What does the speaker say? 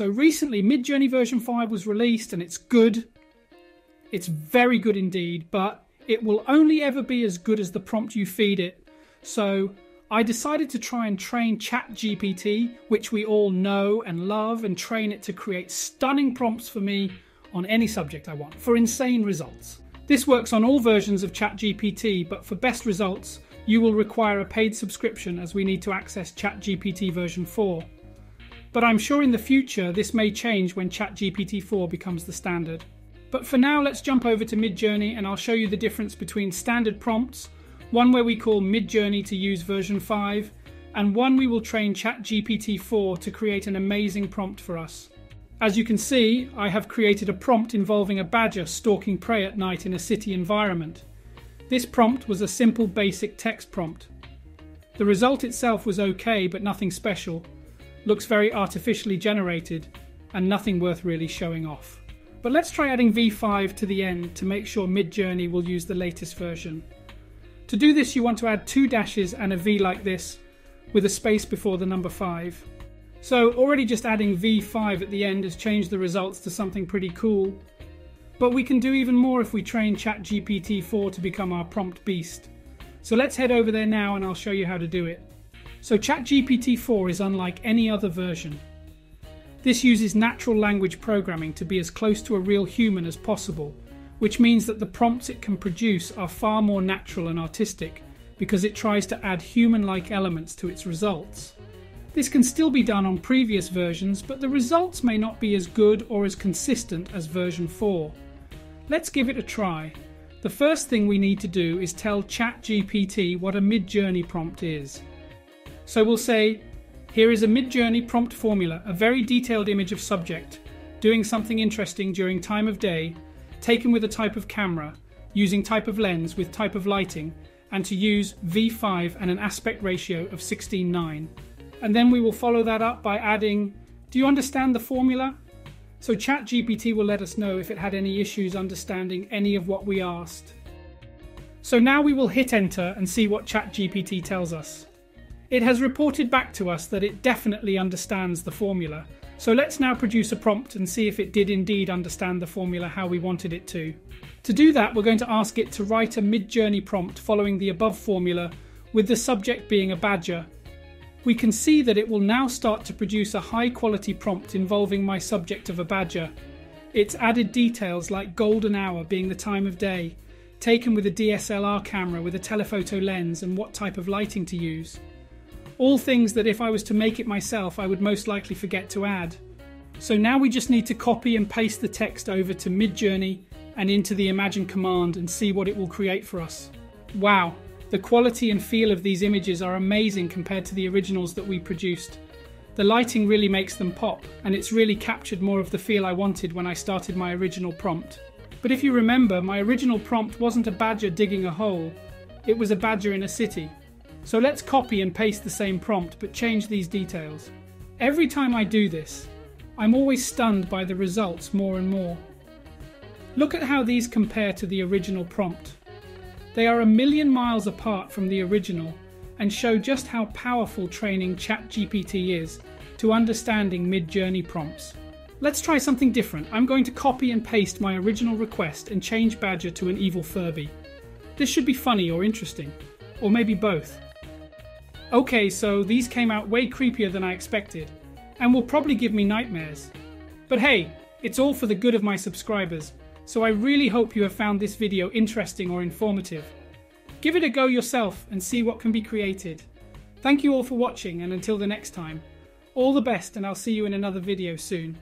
So recently, Midjourney version 5 was released and it's good. It's very good indeed, but it will only ever be as good as the prompt you feed it. So I decided to try and train ChatGPT, which we all know and love, and train it to create stunning prompts for me on any subject I want for insane results. This works on all versions of ChatGPT, but for best results, you will require a paid subscription as we need to access ChatGPT version 4. But I'm sure in the future this may change when ChatGPT 4 becomes the standard. But for now, let's jump over to Midjourney and I'll show you the difference between standard prompts, one where we call Midjourney to use version 5, and one we will train ChatGPT 4 to create an amazing prompt for us. As you can see, I have created a prompt involving a badger stalking prey at night in a city environment. This prompt was a simple basic text prompt. The result itself was okay, but nothing special, looks very artificially generated and nothing worth really showing off. But let's try adding v5 to the end to make sure Midjourney will use the latest version. To do this you want to add two dashes and a V like this with a space before the number 5. So already just adding v5 at the end has changed the results to something pretty cool. But we can do even more if we train ChatGPT 4 to become our prompt beast. So let's head over there now and I'll show you how to do it. So ChatGPT 4 is unlike any other version. This uses natural language programming to be as close to a real human as possible, which means that the prompts it can produce are far more natural and artistic because it tries to add human like elements to its results. This can still be done on previous versions, but the results may not be as good or as consistent as version 4. Let's give it a try. The first thing we need to do is tell ChatGPT what a Midjourney prompt is. So we'll say, here is a Midjourney prompt formula, a very detailed image of subject, doing something interesting during time of day, taken with a type of camera, using type of lens with type of lighting, and to use V5 and an aspect ratio of 16:9. And then we will follow that up by adding, do you understand the formula? So ChatGPT will let us know if it had any issues understanding any of what we asked. So now we will hit enter and see what ChatGPT tells us. It has reported back to us that it definitely understands the formula, so let's now produce a prompt and see if it did indeed understand the formula how we wanted it to. To do that, we're going to ask it to write a Midjourney prompt following the above formula, with the subject being a badger. We can see that it will now start to produce a high quality prompt involving my subject of a badger. It's added details like golden hour being the time of day, taken with a DSLR camera with a telephoto lens and what type of lighting to use. All things that if I was to make it myself, I would most likely forget to add. So now we just need to copy and paste the text over to Midjourney and into the Imagine command and see what it will create for us. Wow, the quality and feel of these images are amazing compared to the originals that we produced. The lighting really makes them pop, and it's really captured more of the feel I wanted when I started my original prompt. But if you remember, my original prompt wasn't a badger digging a hole, it was a badger in a city. So let's copy and paste the same prompt but change these details. Every time I do this, I'm always stunned by the results more and more. Look at how these compare to the original prompt. They are a million miles apart from the original and show just how powerful training ChatGPT is to understanding Midjourney prompts. Let's try something different. I'm going to copy and paste my original request and change Badger to an evil Furby. This should be funny or interesting, or maybe both. Okay, so these came out way creepier than I expected, and will probably give me nightmares. But hey, it's all for the good of my subscribers, so I really hope you have found this video interesting or informative. Give it a go yourself and see what can be created. Thank you all for watching and until the next time, all the best and I'll see you in another video soon.